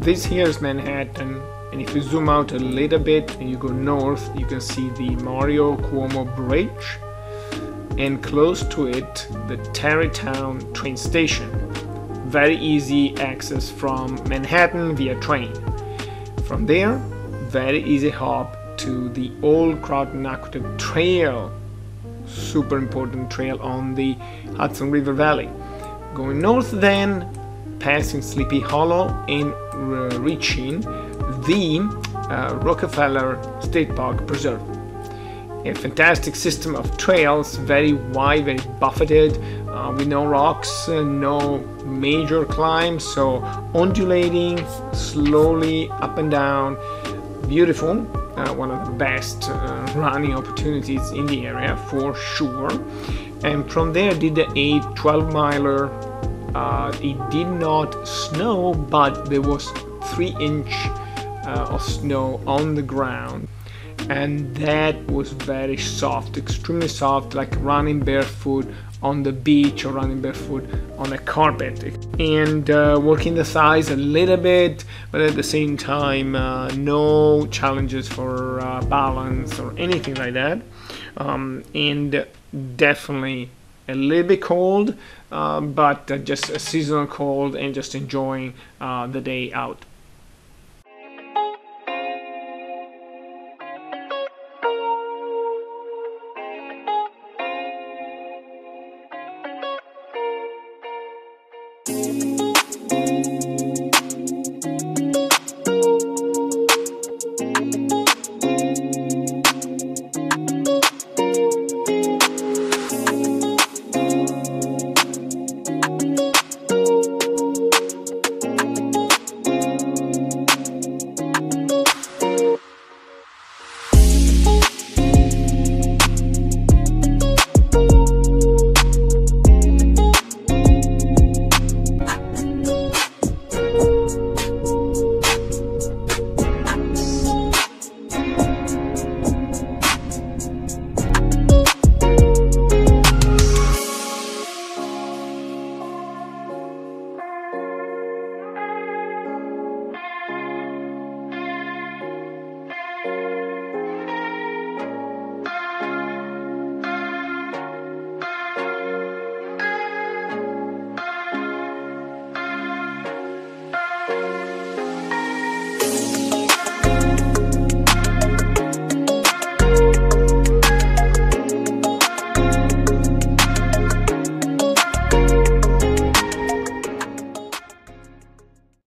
this here is Manhattan and if you zoom out a little bit and you go north you can see the Mario Cuomo Bridge and close to it the Tarrytown train station. Very easy access from Manhattan via train. From there, very easy hop to the Old Croton Aqueduct Trail, super important trail on the Hudson River Valley. Going north then, passing Sleepy Hollow and reaching the uh, Rockefeller State Park Preserve. A fantastic system of trails, very wide, very buffeted, uh, with no rocks, uh, no major climbs, so undulating slowly up and down. Beautiful, uh, one of the best uh, running opportunities in the area for sure. And from there, did a 12 miler. Uh, it did not snow, but there was three inch uh, of snow on the ground. And that was very soft extremely soft like running barefoot on the beach or running barefoot on a carpet. And uh, working the thighs a little bit but at the same time uh, no challenges for uh, balance or anything like that. Um, and definitely a little bit cold uh, but just a seasonal cold and just enjoying uh, the day out